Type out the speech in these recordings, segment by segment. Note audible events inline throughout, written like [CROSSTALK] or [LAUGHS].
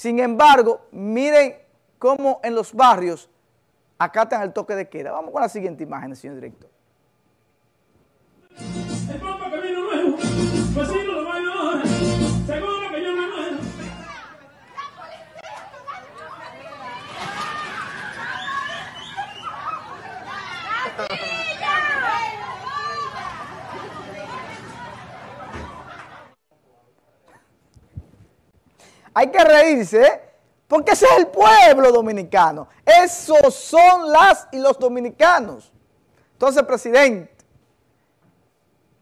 Sin embargo, miren cómo en los barrios acatan el toque de queda. Vamos con la siguiente imagen, señor director. Hay que reírse, ¿eh? porque ese es el pueblo dominicano. Esos son las y los dominicanos. Entonces, presidente,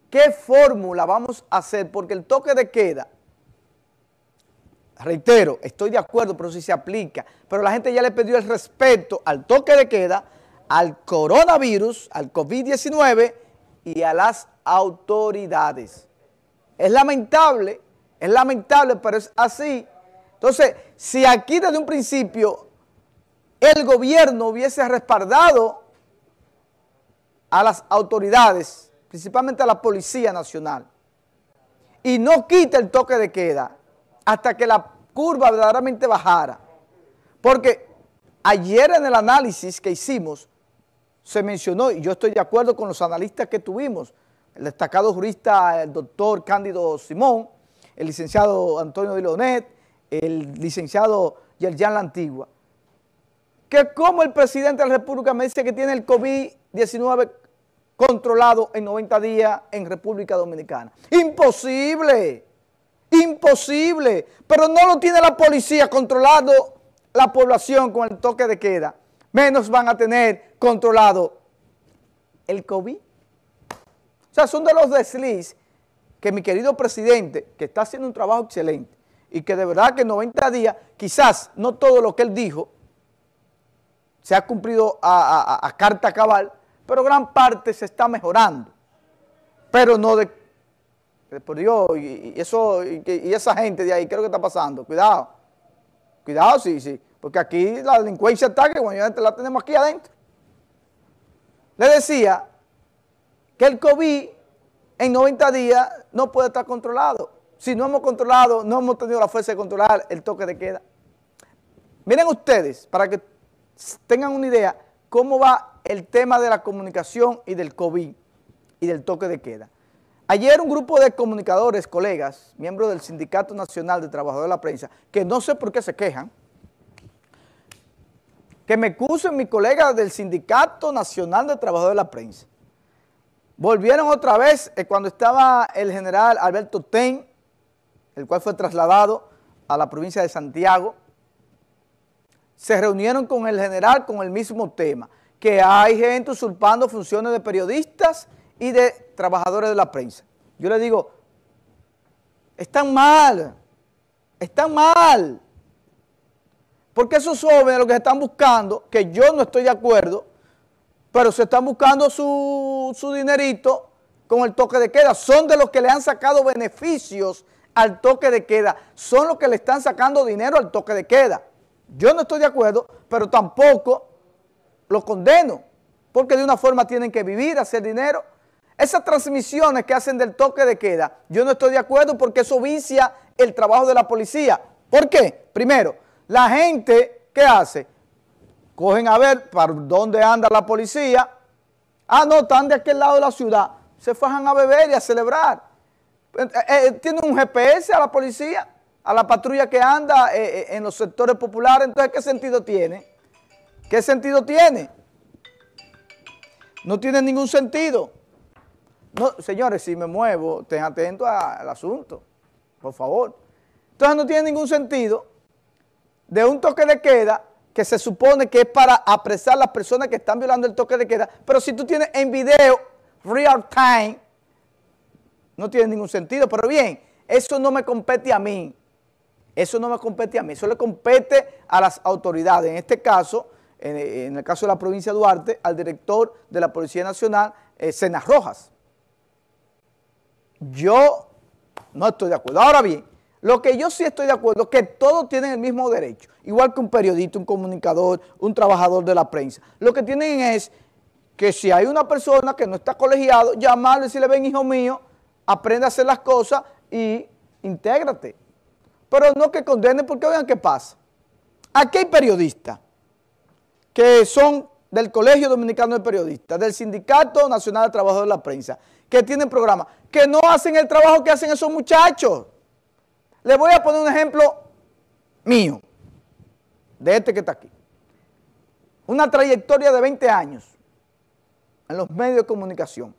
¿qué fórmula vamos a hacer? Porque el toque de queda, reitero, estoy de acuerdo, pero si se aplica, pero la gente ya le pidió el respeto al toque de queda, al coronavirus, al COVID-19 y a las autoridades. Es lamentable, es lamentable, pero es así. Entonces, si aquí desde un principio el gobierno hubiese respaldado a las autoridades, principalmente a la Policía Nacional, y no quita el toque de queda hasta que la curva verdaderamente bajara. Porque ayer en el análisis que hicimos se mencionó, y yo estoy de acuerdo con los analistas que tuvimos, el destacado jurista, el doctor Cándido Simón, el licenciado Antonio Dilonet, el licenciado Yerjan La Antigua, que como el presidente de la República me dice que tiene el COVID-19 controlado en 90 días en República Dominicana. Imposible, imposible, pero no lo tiene la policía controlado la población con el toque de queda, menos van a tener controlado el COVID. O sea, son de los desliz que mi querido presidente, que está haciendo un trabajo excelente, y que de verdad que en 90 días, quizás no todo lo que él dijo se ha cumplido a, carta cabal, pero gran parte se está mejorando. Pero no de, por Dios, y, eso, y, esa gente de ahí, ¿qué es lo que está pasando? Cuidado, cuidado, sí, sí, porque aquí la delincuencia está que bueno, la tenemos aquí adentro. Le decía que el COVID en 90 días no puede estar controlado si no hemos controlado, no hemos tenido la fuerza de controlar el toque de queda. Miren ustedes, para que tengan una idea, cómo va el tema de la comunicación y del COVID y del toque de queda. Ayer un grupo de comunicadores, colegas, miembros del Sindicato Nacional de Trabajadores de la Prensa, que no sé por qué se quejan, que me acusen mis colegas del Sindicato Nacional de Trabajadores de la Prensa. Volvieron otra vez eh, cuando estaba el general Alberto Ten el cual fue trasladado a la provincia de Santiago, se reunieron con el general con el mismo tema, que hay gente usurpando funciones de periodistas y de trabajadores de la prensa. Yo le digo, están mal, están mal, porque esos jóvenes lo que están buscando, que yo no estoy de acuerdo, pero se están buscando su, su dinerito con el toque de queda, son de los que le han sacado beneficios al toque de queda, son los que le están sacando dinero al toque de queda. Yo no estoy de acuerdo, pero tampoco lo condeno, porque de una forma tienen que vivir, hacer dinero. Esas transmisiones que hacen del toque de queda, yo no estoy de acuerdo porque eso vicia el trabajo de la policía. ¿Por qué? Primero, la gente, ¿qué hace? Cogen a ver para dónde anda la policía. Ah, no, están de aquel lado de la ciudad. Se fajan a beber y a celebrar. Eh, eh, tiene un GPS a la policía, a la patrulla que anda eh, en los sectores populares, entonces ¿qué sentido tiene? ¿Qué sentido tiene? No tiene ningún sentido. No, señores, si me muevo, estén atentos al asunto, por favor. Entonces no tiene ningún sentido de un toque de queda que se supone que es para apresar a las personas que están violando el toque de queda, pero si tú tienes en video, real time, no tiene ningún sentido, pero bien, eso no me compete a mí, eso no me compete a mí, eso le compete a las autoridades, en este caso, en, el caso de la provincia de Duarte, al director de la Policía Nacional, eh, Cenas Rojas. Yo no estoy de acuerdo. Ahora bien, lo que yo sí estoy de acuerdo es que todos tienen el mismo derecho, igual que un periodista, un comunicador, un trabajador de la prensa. Lo que tienen es que si hay una persona que no está colegiado, llamarle y decirle, ven hijo mío, aprende a hacer las cosas y intégrate. pero no que condenen, porque oigan qué pasa. Aquí hay periodistas que son del Colegio Dominicano de Periodistas, del Sindicato Nacional de Trabajadores de la Prensa, que tienen programas, que no hacen el trabajo que hacen esos muchachos. Les voy a poner un ejemplo mío, de este que está aquí. Una trayectoria de 20 años en los medios de comunicación.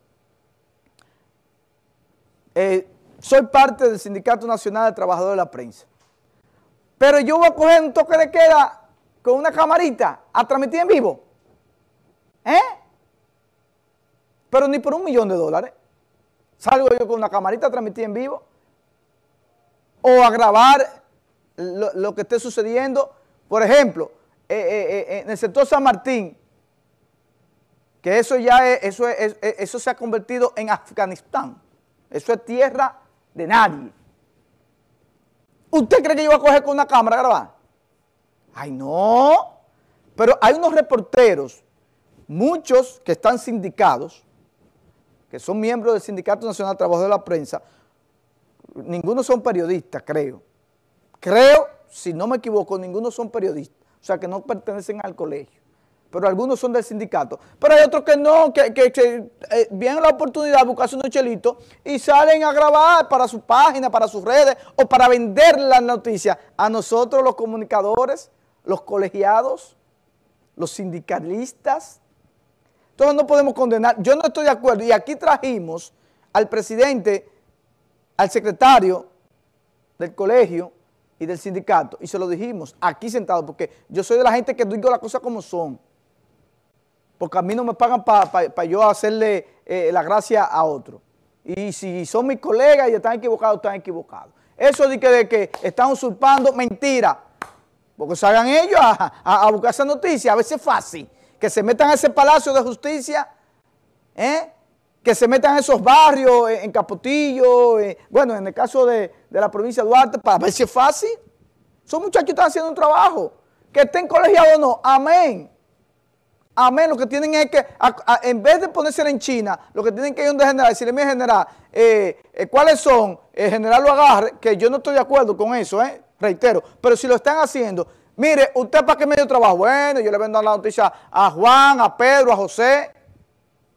Eh, soy parte del Sindicato Nacional de Trabajadores de la Prensa. Pero yo voy a coger un toque de queda con una camarita a transmitir en vivo. ¿Eh? Pero ni por un millón de dólares. Salgo yo con una camarita a transmitir en vivo. O a grabar lo, que esté sucediendo. Por ejemplo, eh, eh, en el sector San Martín, que eso ya es, eso, eso se ha convertido en Afganistán. Eso es tierra de nadie. ¿Usted cree que yo voy a coger con una cámara a grabar? Ay, no. Pero hay unos reporteros, muchos que están sindicados, que son miembros del Sindicato Nacional de Trabajo de la Prensa, ninguno son periodistas, creo. Creo, si no me equivoco, ninguno son periodistas, o sea que no pertenecen al colegio, pero algunos son del sindicato. Pero hay otros que no, que, que, eh, vienen la oportunidad de buscarse unos chelitos y salen a grabar para su página, para sus redes o para vender la noticia a nosotros los comunicadores, los colegiados, los sindicalistas. Entonces no podemos condenar, yo no estoy de acuerdo y aquí trajimos al presidente, al secretario del colegio, y del sindicato, y se lo dijimos aquí sentado, porque yo soy de la gente que digo las cosas como son, porque a mí no me pagan para yo hacerle eh, la gracia a otro. Y si son mis colegas y están equivocados, están equivocados. Eso de que, de que están usurpando, mentira. Porque salgan ellos a, buscar esa noticia, a veces es fácil. Que se metan a ese palacio de justicia, ¿eh? que se metan en esos barrios, en Capotillo, bueno, en el caso de, la provincia de Duarte, para ver si es fácil. Son muchachos que están haciendo un trabajo. Que estén colegiados o no, amén. Amén, lo que tienen es que, en vez de ponerse en China, lo que tienen que ir donde general, decirle, mi general, eh, eh, ¿cuáles son? El general lo agarre, que yo no estoy de acuerdo con eso, eh, reitero, pero si lo están haciendo, mire, ¿usted para qué medio trabajo? Bueno, yo le vendo la noticia a Juan, a Pedro, a José,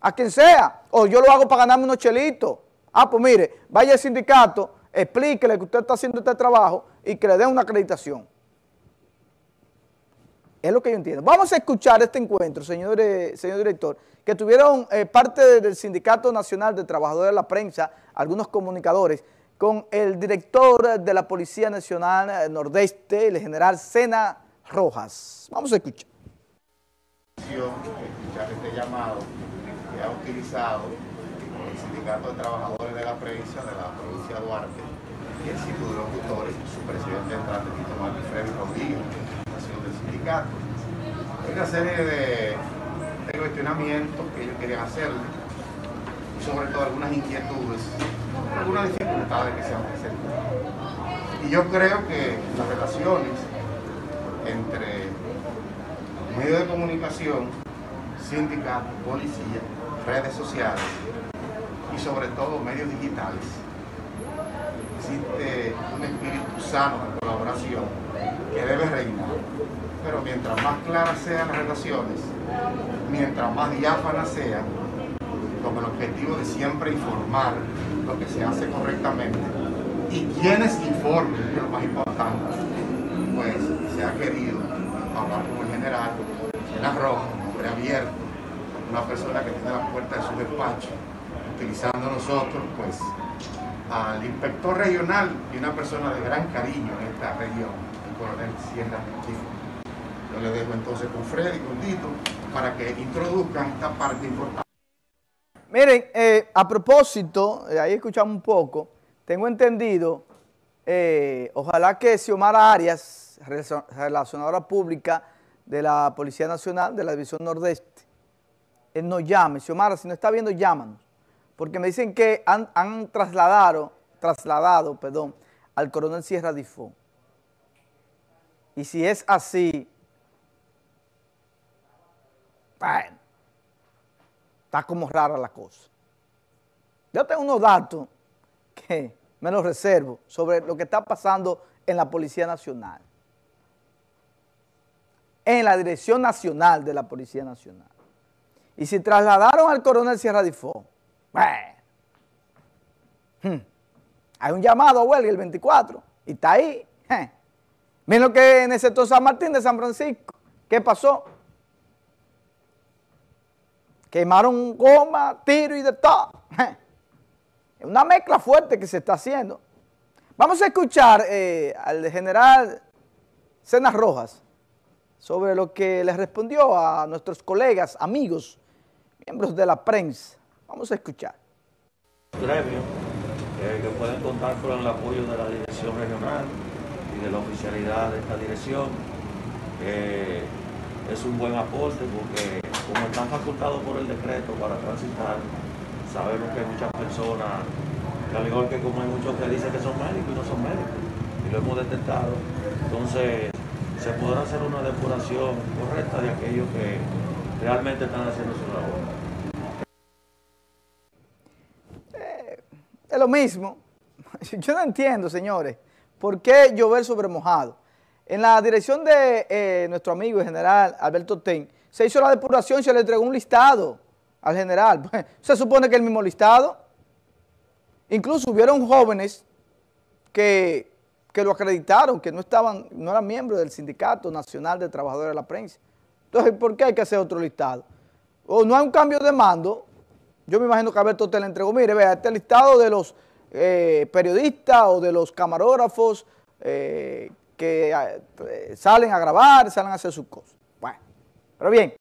a quien sea, o yo lo hago para ganarme unos chelitos. Ah, pues mire, vaya al sindicato, explíquele que usted está haciendo este trabajo y que le den una acreditación. Es lo que yo entiendo. Vamos a escuchar este encuentro, señor, señor director, que tuvieron eh, parte del Sindicato Nacional de Trabajadores de la Prensa, algunos comunicadores, con el director de la Policía Nacional Nordeste, el general Sena Rojas. Vamos a escuchar. Escuchar este llamado ha utilizado el Sindicato de Trabajadores de la Prensa de la provincia de Duarte y el Círculo de Locutores, su presidente entrante, Tito Freddy Rodríguez, una serie de, cuestionamientos que ellos querían hacerle, y sobre todo algunas inquietudes, algunas dificultades que se han presentado. Y yo creo que las relaciones entre medios de comunicación, sindicatos, policía, redes sociales y sobre todo medios digitales. Existe un espíritu sano de colaboración que debe reinar. Pero mientras más claras sean las relaciones, mientras más diáfanas sean, con el objetivo de siempre informar lo que se hace correctamente y quienes informen, es lo más importante, pues se ha querido hablar con el general, el arrojo, hombre abierto, una persona que tiene la puerta de su despacho, utilizando nosotros, pues, al inspector regional y una persona de gran cariño en esta región, el coronel Sierra Yo le dejo entonces con Freddy, con Tito, para que introduzcan esta parte importante. Miren, eh, a propósito, eh, ahí escuchamos un poco, tengo entendido, eh, ojalá que Xiomara Arias, relacionadora pública de la Policía Nacional de la División Nordeste, él nos llame. Xiomara, si no está viendo, llámanos. Porque me dicen que han, trasladado, trasladado perdón, al coronel Sierra Difo. Y si es así, bueno, está como rara la cosa. Yo tengo unos datos que me los reservo sobre lo que está pasando en la Policía Nacional. En la Dirección Nacional de la Policía Nacional. Y si trasladaron al coronel Sierra Difo, bueno, hmm, hay un llamado a huelga el 24 y está ahí. Eh. Miren lo que en el sector San Martín de San Francisco. ¿Qué pasó? Quemaron goma, tiro y de todo. Eh. Es [LAUGHS] una mezcla fuerte que se está haciendo. Vamos a escuchar eh, al general Cenas Rojas sobre lo que le respondió a nuestros colegas, amigos, miembros de la prensa. Vamos a escuchar. Gremio, eh, que pueden contar con el apoyo de la dirección regional y de la oficialidad de esta dirección. es un buen aporte porque como están facultados por el decreto para transitar, sabemos que hay muchas personas, al igual que como hay muchos que dicen que son médicos y no son médicos, y lo hemos detectado, entonces se podrá hacer una depuración correcta de aquellos que realmente están haciendo su labor. Eh, es lo mismo. [LAUGHS] Yo no entiendo, señores, por qué llover sobre mojado. En la dirección de eh, nuestro amigo el general Alberto Ten, se hizo la depuración y se le entregó un listado al general. [LAUGHS] se supone que el mismo listado. Incluso hubieron jóvenes que, lo acreditaron, que no estaban, no eran miembros del Sindicato Nacional de Trabajadores de la Prensa. Entonces, ¿por qué hay que hacer otro listado? O no hay un cambio de mando. Yo me imagino que Alberto te le entregó, mire, vea, este listado de los eh, periodistas o de los camarógrafos eh, que eh, salen a grabar, salen a hacer sus cosas. Pero bien,